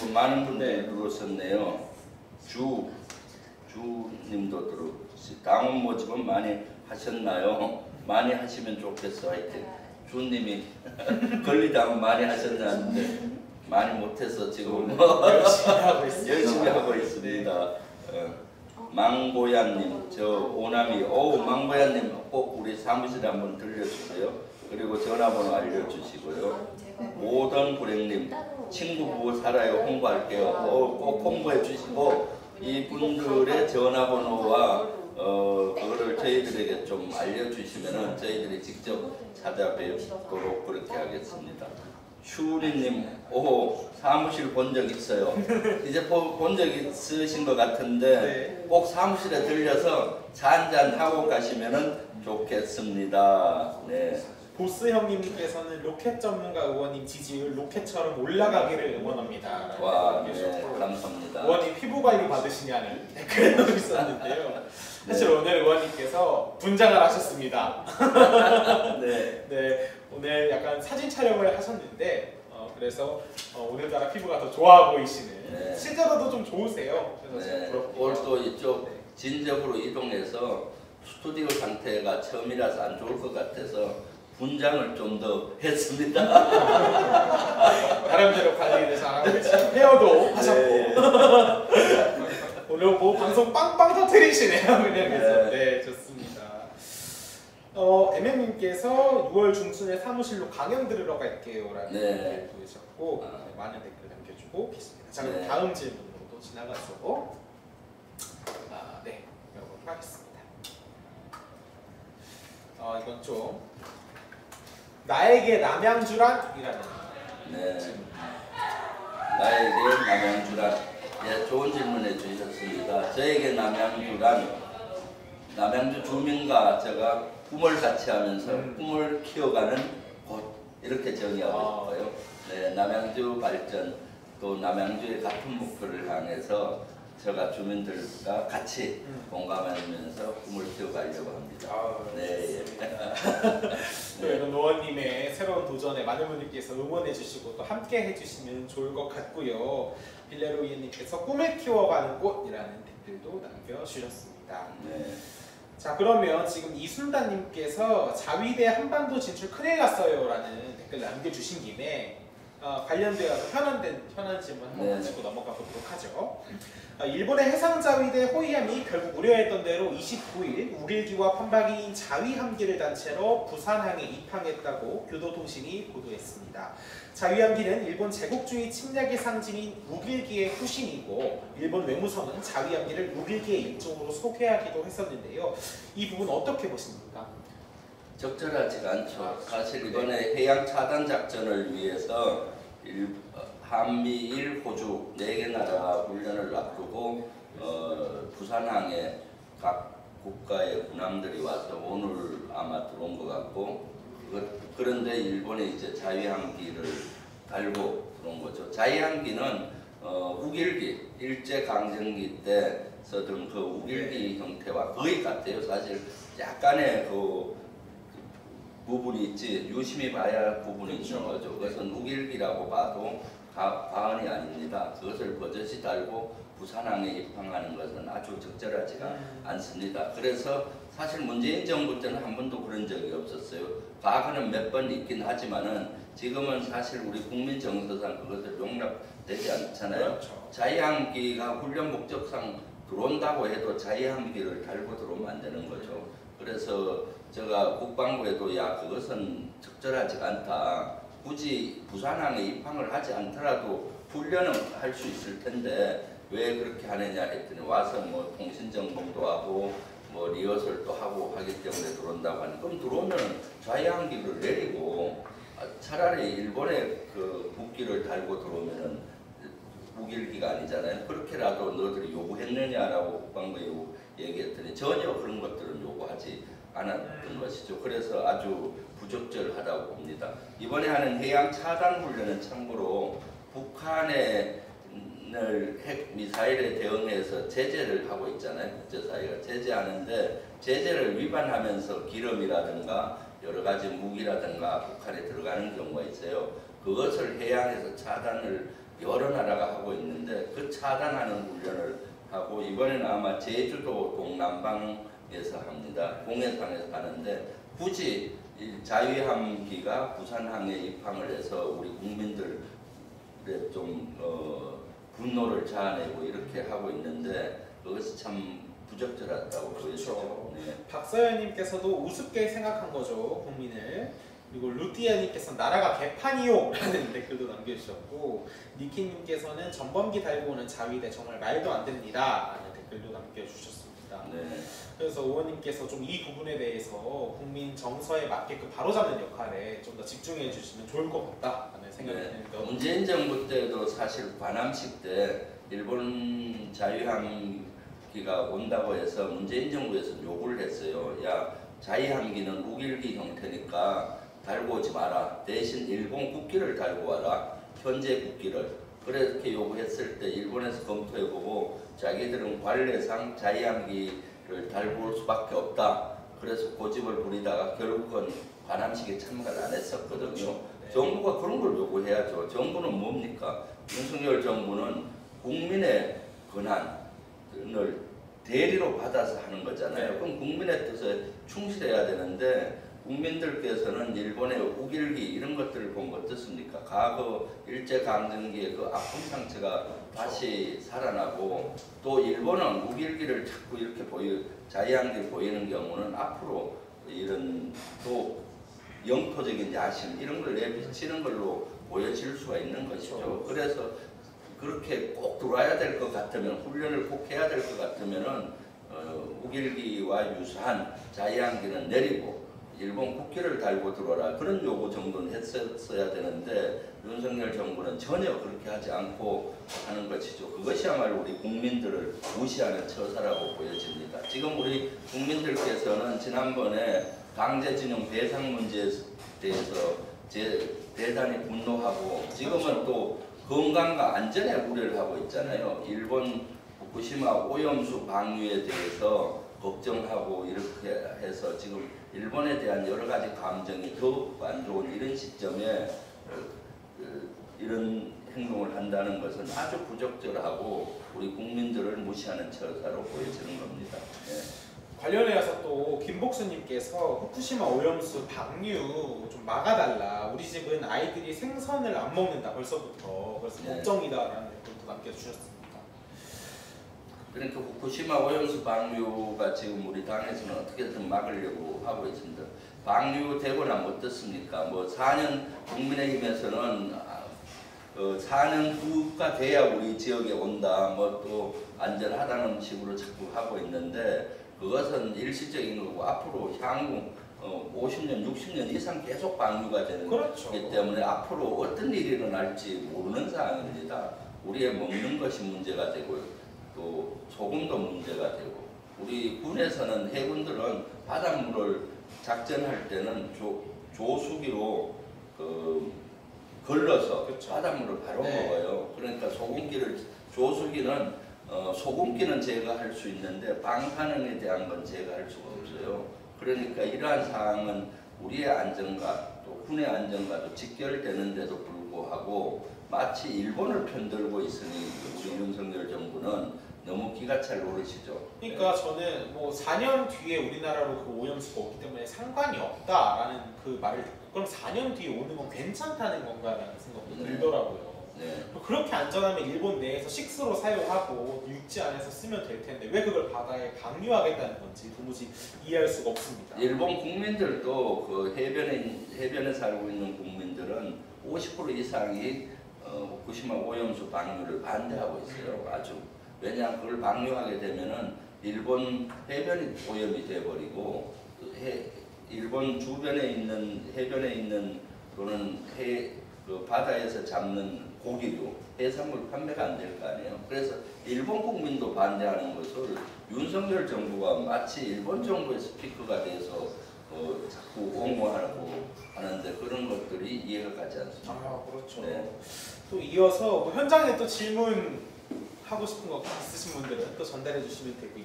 또 많은 분들이 들어오셨네요. 주 주님도 들어오시. 당원 모집은 많이 하셨나요? 많이 하시면 좋겠어. 하여튼 주님이 권리당원 많이 하셨나는데 많이 못해서 지금 뭐 열심히 하고 있습니다. 열심히 하고 있습니다. 어. 망보야님, 저 오남이, 오 망보야님 꼭 우리 사무실에 한번 들려주세요. 그리고 전화번호 알려주시고요. 모던 불행님, 친구 부부 살아요 홍보할게요. 어, 꼭 홍보해 주시고 이분들의 전화번호와 어 그거를 저희들에게 좀 알려주시면은 저희들이 직접 찾아뵙도록 그렇게 하겠습니다. 슈리님, 오 사무실 본 적 있어요. 이제 본 적 있으신 것 같은데 네. 꼭 사무실에 들려서 차 한잔 하고 가시면은 좋겠습니다. 네. 보스 형님께서는 로켓 전문가 의원님 지지율 로켓처럼 올라가기를 응원합니다. 와, 네, 감사합니다. 의원님 피부 관리 받으시냐는 댓글도 있었는데요. 사실 오늘 의원님께서 분장을 하셨습니다. 네. 네, 오늘 약간 사진 촬영을 하셨는데 어, 그래서 어, 오늘따라 피부가 더 좋아 보이시는 네. 실제로도 좀 좋으세요. 그래서 네, 부럽고 오늘 또 이쪽 진접으로 이동해서 스튜디오 상태가 처음이라서 안 좋을 것 같아서 분장을 좀 더 했습니다. 나름대로 관리를 잘하고 헤어도 하셨고 네. 오늘 뭐 방송 빵빵 터트리시네요 그냥 그래서 네. 네 좋습니다 어 MM님께서 6월 중순에 사무실로 강연 들으러 갈게요 라는 네. 댓글 보내셨고 아. 네, 많은 댓글 남겨주고 계십니다 자 그럼 네. 다음 질문으로 지나가서 아, 네 배워보도록 하겠습니다 어, 이건 좀 나에게 남양주란 이라는 네. 나에게 남양주란. 예, 좋은 질문해 주셨습니다. 저에게 남양주란 남양주 주민과 제가 꿈을 같이 하면서 음. 꿈을 키워가는 곳 이렇게 정의하고 아. 싶어요. 네, 남양주 발전 또 남양주의 같은 목표를 향해서 제가 주민들과 같이 음. 공감하면서 꿈을 키워가려고 합니다. 아, 네, 예. 또 이런 노원님의 새로운 도전에 많은 분들께서 응원해 주시고 또 함께 해주시면 좋을 것 같고요. 빌레로이님께서 꿈을 키워가는 꽃이라는 댓글도 남겨주셨습니다. 네. 자 그러면 지금 이순다님께서 자위대 한반도 진출 큰일 났어요 라는 댓글 남겨주신 김에 어, 관련되어서 현안된 현안 질문 한번 네. 가지고 넘어가 보도록 하죠. 어, 일본의 해상 자위대 호이함이 결국 우려했던 대로 29일 우길기와 판박이인 자위 함기를 단체로 부산항에 입항했다고 교도통신이 보도했습니다. 자위 함기는 일본 제국주의 침략의 상징인 우길기의 후신이고 일본 외무성은 자위 함기를 우길기의 일종으로 소개하기도 했었는데요. 이 부분 어떻게 보십니까? 적절하지가 않죠. 사실 이번에 해양 차단 작전을 위해서 일, 어, 한미일 호주 네 개 나라가 훈련을 앞두고 어, 부산항에 각 국가의 군함들이 와서 오늘 아마 들어온 것 같고 그, 그런데 일본에 이제 자위함기를 달고 들어온 거죠. 자위함기는 어, 우길기 일제 강점기 때 쓰던 그 우길기 형태와 거의 같아요. 사실 약간의 그 부분이 있지 유심히 봐야 부분이 있는 거죠. 그것은 우길기라고 봐도 가, 과언이 아닙니다. 그것을 버젓이 달고 부산항에 입항하는 것은 아주 적절하지가 않습니다. 그래서 사실 문재인 정부 때는 한 번도 그런 적이 없었어요. 과거는 몇 번 있긴 하지만은 지금은 사실 우리 국민 정서상 그것을 용납되지 않잖아요. 그렇죠. 자유함기가 훈련 목적상 들어온다고 해도 자유함기를 달고 들어오면 안 되는 거죠. 그래서 제가 국방부에도 야 그것은 적절하지가 않다. 굳이 부산항에 입항을 하지 않더라도 훈련은 할 수 있을 텐데 왜 그렇게 하느냐 했더니 와서 뭐 통신 정보도 하고 뭐 리허설도 하고 하기 때문에 들어온다고 하니 그럼 들어오면 자유함기를 내리고 아, 차라리 일본의 그 국기를 달고 들어오면은 무길기가 아니잖아요. 그렇게라도 너희들이 요구했느냐라고 국방부에 얘기했더니 전혀 그런 요구 하지 않았던 것이죠. 그래서 아주 부적절하다고 봅니다. 이번에 하는 해양 차단 훈련은 참고로 북한의 을핵 미사일에 대응해서 제재를 하고 있잖아요. 국제사회가 제재하는데 제재를 위반하면서 기름이라든가 여러 가지 무기라든가 북한에 들어가는 경우가 있어요. 그것을 해양에서 차단을 여러 나라가 하고 그걸 차단하는 훈련을 하고 이번에는 아마 제주도 동남방 에서 합니다. 공해상에서 하는데 굳이 이 자유함기가 부산항에 입항을 해서 우리 국민들의 좀 어, 분노를 자아내고 이렇게 하고 있는데 그것이 참 부적절하다고 그렇죠. 보여지죠. 네. 박서연님께서도 우습게 생각한 거죠 국민을 그리고 루티아님께서 나라가 개판이요 라는 댓글도 남겨주셨고 니키님께서는 전범기 달고 오는 자위대 정말 말도 안 됩니다 라는 댓글도 남겨주셨습니다 네. 그래서 의원님께서 좀 이 부분에 대해서 국민 정서에 맞게끔 바로잡는 역할에 좀 더 집중해 주시면 좋을 것 같다라는 생각이 네. 드는데 문재인 정부 때도 사실 관함식 때 일본 자유함기가 온다고 해서 문재인 정부에서 요구를 했어요. 야 자유함기는 우길기 형태니까 달고 오지 마라. 대신 일본 국기를 달고 와라. 현재 국기를. 그렇게 요구했을 때 일본에서 검토해보고 자기들은 관례상 자유함기를 달고 올 수밖에 없다. 그래서 고집을 부리다가 결국은 관함식에 참가를 안 했었거든요. 네. 정부가 그런 걸 요구해야죠. 정부는 뭡니까? 윤석열 정부는 국민의 권한을 대리로 받아서 하는 거잖아요. 네. 그럼 국민의 뜻에 충실해야 되는데 국민들께서는 일본의 우길기 이런 것들을 보면 어떻습니까? 과거 일제 강점기의 그 아픈 상처가 다시 살아나고 또 일본은 우길기를 자꾸 이렇게 보여 자유한게 보이는 경우는 앞으로 이런 또 영토적인 야심 이런 걸 내비치는 걸로 보여질 수가 있는 것이죠. 그래서 그렇게 꼭 들어와야 될 것 같으면 훈련을 꼭 해야 될 것 같으면은 어, 우길기와 유사한 자유한기는 내리고 일본 국기를 달고 들어라 그런 요구 정도는 했었어야 되는데 윤석열 정부는 전혀 그렇게 하지 않고 하는 것이죠. 그것이야말로 우리 국민들을 무시하는 처사라고 보여집니다. 지금 우리 국민들께서는 지난번에 강제징용 배상 문제에 대해서 제 대단히 분노하고 지금은 또 건강과 안전에 우려를 하고 있잖아요. 일본 후쿠시마 오염수 방류에 대해서 걱정하고 이렇게 해서 지금 일본에 대한 여러 가지 감정이 더욱 안 좋은 이런 시점에 어, 그, 이런 행동을 한다는 것은 아주 부적절하고 우리 국민들을 무시하는 처사로 보여지는 겁니다. 예. 관련해서 또 김 복수님께서 후쿠시마 오염수 방류 좀 막아달라. 우리 집은 아이들이 생선을 안 먹는다 벌써부터. 그래서 네. 걱정이다라는 댓글도 남겨주셨습니다. 그러니까 후쿠시마 오염수 방류가 지금 우리 당에서는 어떻게든 막으려고 하고 있습니다. 방류되고나 어떻습니까? 뭐 4년 국민의힘에서는 아, 어, 4년 후가 돼야 우리 지역에 온다. 뭐 또 안전하다는 식으로 자꾸 하고 있는데 그것은 일시적인 거고 앞으로 향후 어, 50년, 60년 이상 계속 방류가 되는 그렇죠. 거기 때문에 앞으로 어떤 일이 일어날지 모르는 상황입니다. 우리의 먹는 것이 문제가 되고요. 또 소금도 문제가 되고 우리 군에서는 해군들은 바닷물을 작전할 때는 조, 조수기로 그 걸러서 그렇죠. 바닷물을 바로 네. 먹어요. 그러니까 소금기를 조수기는 어, 소금기는 제거할 수 있는데 방사능에 대한 건 제거할 수가 없어요. 그러니까 이러한 사항은 우리의 안전과 또 군의 안전과도 직결되는데도 불구하고 마치 일본을 편들고 있으니 우리 윤석열 정부는 너무 기가 찰 노릇이죠. 그러니까 저는 뭐 4년 뒤에 우리나라로 그 오염수가 없기 때문에 상관이 없다라는 그 말을 듣고 그럼 4년 뒤에 오는 건 괜찮다는 건가라는 생각도 네. 들더라고요. 네. 그렇게 안전하면 일본 내에서 식수로 사용하고 육지 안에서 쓰면 될 텐데 왜 그걸 바다에 방류하겠다는 건지 도무지 이해할 수가 없습니다. 일본 국민들도 그 해변에 해변에 살고 있는 국민들은 50% 이상이 어, 후쿠시마 오염수 방류를 반대하고 있어요. 아주 왜냐하면 그걸 방류하게 되면은 일본 해변이 오염이 돼버리고 그 해, 일본 주변에 있는 해변에 있는 또는 해, 그 바다에서 잡는 고기류 해산물 판매가 안 될 거 아니에요. 그래서 일본 국민도 반대하는 것을 윤석열 정부가 마치 일본 정부의 스피커가 돼서 어, 자꾸 옹호하고 하는데 그런 것들이 이해가 가지 않습니다. 아 그렇죠. 네. 또 이어서 뭐 현장에 또 질문 하고 싶은 거 있으신 분들은 또 전달해 주시면 되고